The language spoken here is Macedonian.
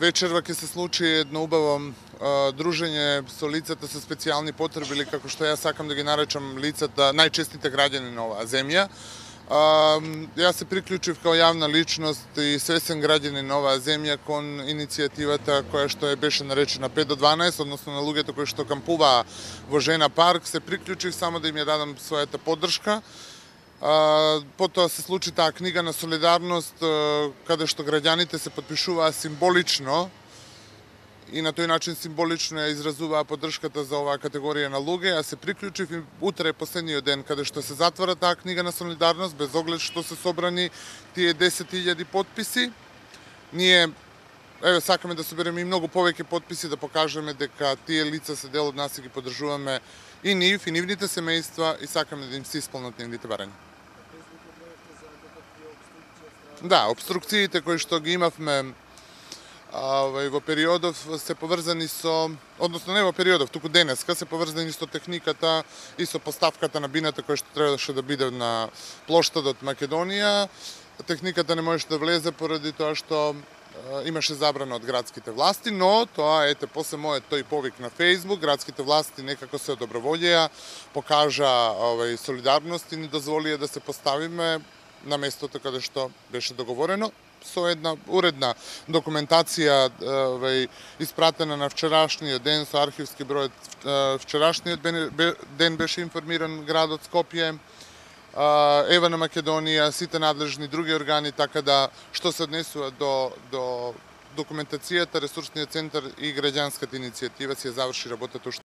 вечерва ќе се случи едно убаво дружење со лицата со специјални потреби или како што ја сакам да ги наречам лицата најчестите граѓани на оваа земја. А, јас се приклучив као јавна личност и свесен граѓани на оваа земја кон иницијативата која што е беше наречена 5 до 12, односно на луѓето кои што кампуваа во Жена парк, се приклучив само да им ја дадам својата поддршка. А, потоа се случи таа книга на солидарност каде што граѓаните се подпишуваа символично и на тој начин символично ја изразуваа поддршката за оваа категорија на луѓе, а се приклучив и утре е последниот ден каде што се затвара таа книга на солидарност без оглед што се собрани тие 10.000 подписи. Ние еве сакаме да собереме и многу повеќе подписи да покажеме дека тие лица се дел од нас и ги поддржуваме и нив и нивните семејства и сакаме да им се исполнат нивните барања. Да, обструкциите кои што ги имавме Овај, во периодов се поврзани со, односно не во периодов, туку денеска се поврзани со техниката и со поставката на бината која што требаше да биде на плоштадот Македонија. Техниката не можеше да влезе поради тоа што имаше забрана од градските власти, но тоа ете после мојот тој повик на Facebook, градските власти некако се одоброволија, покажа овај солидарност и ни дозволија да се поставиме на местото каде што беше договорено со една уредна документација веј испратена на вчерашниот ден со архивски број вчерашниот ден беше информиран градот Скопје Ева на Македонија, сите надлежни други органи, така да што се однесува до, до документацијата, ресурсниот центар и граѓанската иницијатива си ја заврши работата